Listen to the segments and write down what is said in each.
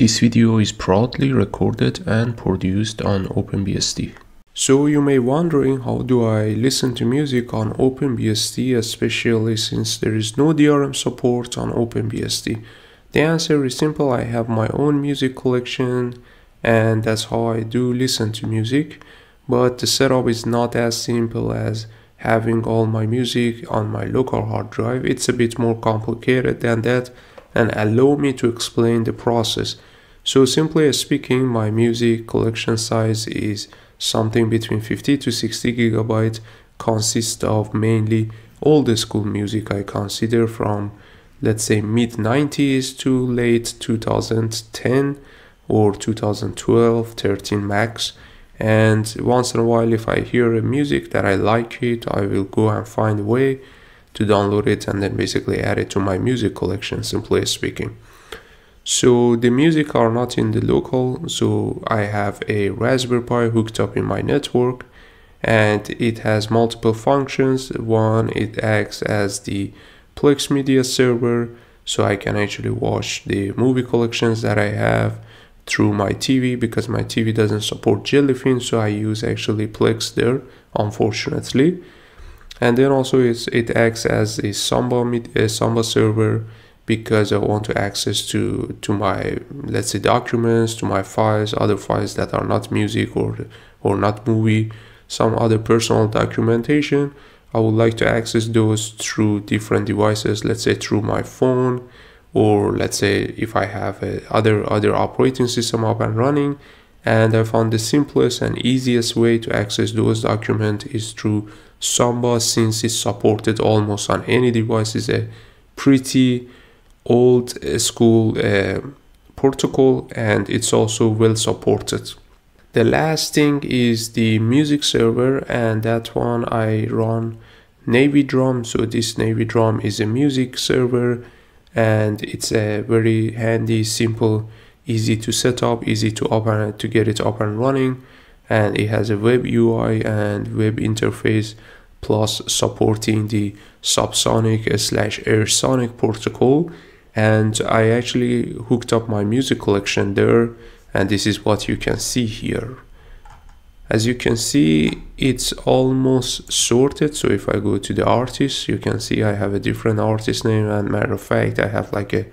This video is proudly recorded and produced on OpenBSD. So you may wondering how do I listen to music on OpenBSD especially since there is no DRM support on OpenBSD. The answer is simple, I have my own music collection and that's how I do listen to music but the setup is not as simple as having all my music on my local hard drive. It's a bit more complicated than that and allow me to explain the process. So simply speaking, my music collection size is something between 50 to 60 gigabyte consists of mainly old school music I consider from let's say mid 90s to late 2010 or 2012 13 max. And once in a while if i hear a music that i like it i will go and find a way to download it and then basically add it to my music collection simply speaking so the music are not in the local so i have a raspberry pi hooked up in my network and it has multiple functions one it acts as the plex media server so i can actually watch the movie collections that i have through my TV because my TV doesn't support Jellyfin, so I use actually Plex there, unfortunately. And then also it acts as a Samba, a Samba server because I want to access to, to my, let's say, documents, to my files, other files that are not music or, or not movie, some other personal documentation. I would like to access those through different devices, let's say through my phone, or let's say if I have a other other operating system up and running and I found the simplest and easiest way to access those documents is through Samba since it's supported almost on any device is a pretty old uh, school uh, protocol and it's also well supported. The last thing is the music server and that one I run Navidrome. So this Navidrome is a music server and it's a very handy simple easy to set up easy to open to get it up and running. And it has a web UI and web interface plus supporting the subsonic slash airsonic protocol and I actually hooked up my music collection there and this is what you can see here. As you can see it's almost sorted. So if I go to the artist you can see I have a different artist name. And matter of fact I have like a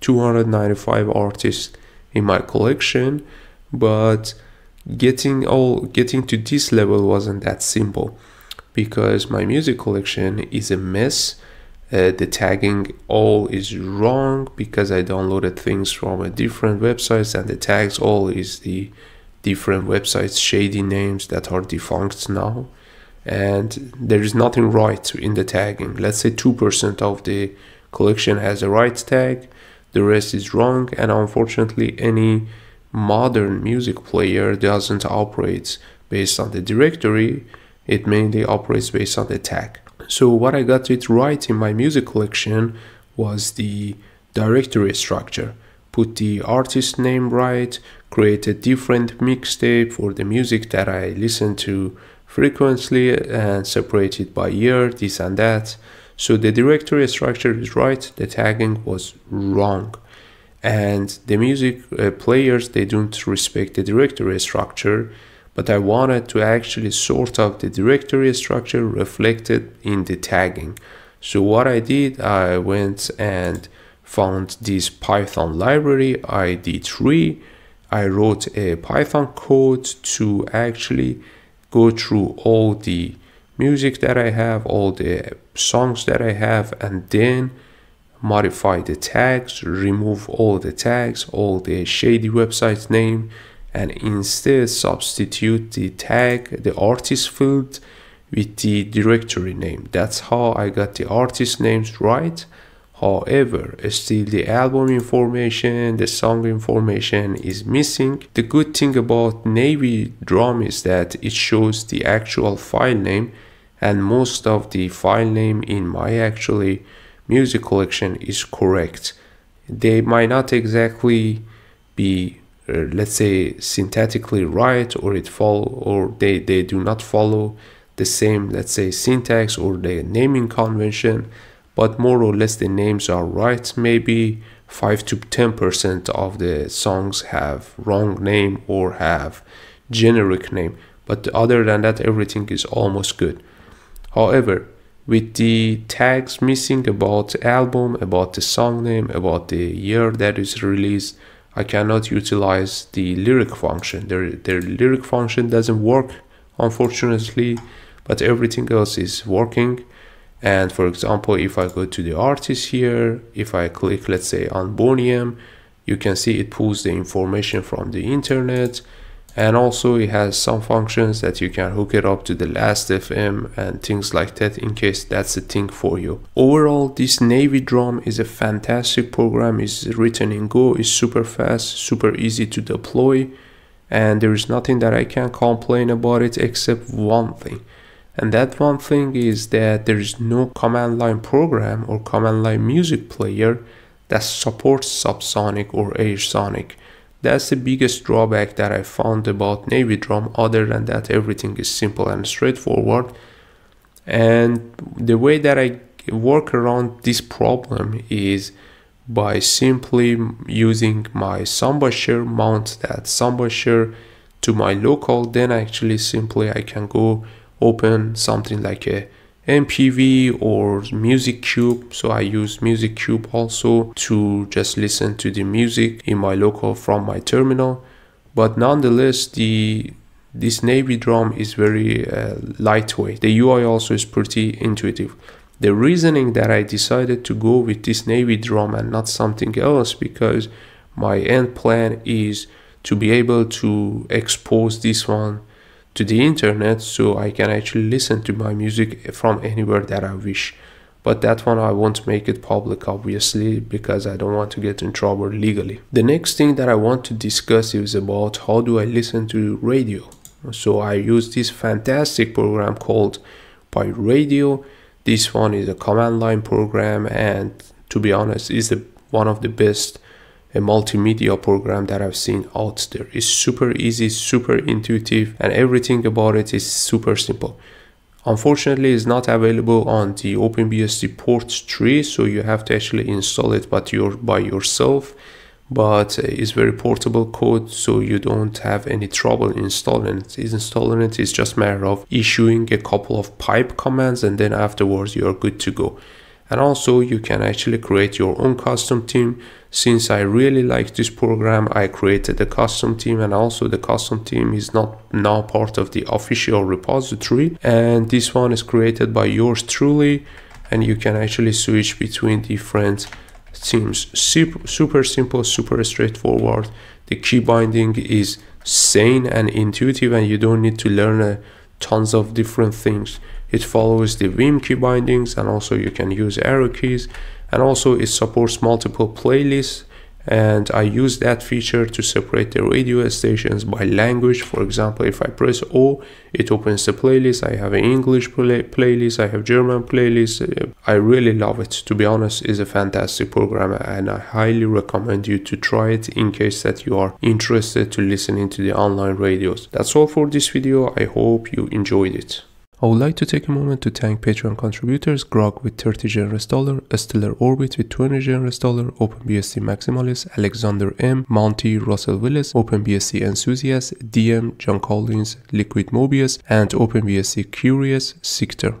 295 artists in my collection. But getting all getting to this level wasn't that simple because my music collection is a mess uh, the tagging all is wrong because I downloaded things from a different websites and the tags all is the different websites shady names that are defunct now. And there is nothing right in the tagging. Let's say 2% of the collection has a right tag the rest is wrong and unfortunately any modern music player doesn't operate based on the directory. It mainly operates based on the tag so what i got it right in my music collection was the directory structure put the artist name right, create a different mixtape for the music that I listen to frequently and separate it by year, this and that. So the directory structure is right, the tagging was wrong. And the music uh, players, they don't respect the directory structure, but I wanted to actually sort out the directory structure reflected in the tagging. So what I did, I went and found this Python library id3. I wrote a Python code to actually go through all the music that I have, all the songs that I have, and then modify the tags, remove all the tags, all the shady website name, and instead substitute the tag, the artist field with the directory name. That's how I got the artist names right However, still the album information, the song information is missing. The good thing about Navy Drum is that it shows the actual file name and most of the file name in my actually music collection is correct. They might not exactly be uh, let's say syntactically right or it follow or they, they do not follow the same let's say syntax or the naming convention but more or less the names are right. Maybe 5 to 10% of the songs have wrong name or have generic name but other than that everything is almost good. However with the tags missing about the album about the song name about the year that is released i cannot utilize the lyric function. Their, their lyric function doesn't work unfortunately but everything else is working. And for example if i go to the artist here if i click let's say on Boney M you can see it pulls the information from the internet and also it has some functions that you can hook it up to the Last.fm and things like that in case that's a thing for you. Overall this Navidrome is a fantastic program. It's written in go it's super fast super easy to deploy and there is nothing that i can complain about it except one thing. And that one thing is that there is no command line program or command line music player that supports subsonic or sonic that's the biggest drawback that I found about Navidrome. Other than that, everything is simple and straightforward. And the way that I work around this problem is by simply using my Samba share, mount that Samba share to my local. Then actually simply I can go open something like a MPV or musikcube. So I use musikcube also to just listen to the music in my local from my terminal. But nonetheless, the this Navidrome is very uh, lightweight. The UI also is pretty intuitive. The reasoning that I decided to go with this Navidrome and not something else because my end plan is to be able to expose this one to the internet so I can actually listen to my music from anywhere that I wish. But that one I won't make it public obviously because I don't want to get in trouble legally. The next thing that I want to discuss is about how do I listen to radio. So I use this fantastic program called PyRadio. This one is a command line program and to be honest is one of the best a multimedia program that I've seen out there. It's super easy, super intuitive, and everything about it is super simple. Unfortunately, it's not available on the OpenBSD port tree, so you have to actually install it but your, by yourself. But uh, it's very portable code, so you don't have any trouble installing it. Installing it is just matter of issuing a couple of pipe commands, and then afterwards you are good to go and also you can actually create your own custom team. Since I really like this program I created a custom team and also the custom team is not now part of the official repository. And this one is created by yours truly and you can actually switch between different super, super simple super straightforward. The key binding is sane and intuitive and you don't need to learn a tons of different things. It follows the Vim key bindings and also you can use arrow keys. And also it supports multiple playlists and I use that feature to separate the radio stations by language. For example, if I press O, it opens the playlist. I have an English play playlist, I have German playlist. Uh, I really love it. To be honest, it's a fantastic program and I highly recommend you to try it in case that you are interested to listening to the online radios. That's all for this video. I hope you enjoyed it. I would like to take a moment to thank Patreon contributors Grog with 30 generous dollar, Stellar Orbit with 20 generous dollar, OpenBSD Maximalist, Alexander M, Monty, Russell Willis, OpenBSD Enthusiast, DM, John Collins, Liquid Mobius, and OpenBSD Curious, Sictor.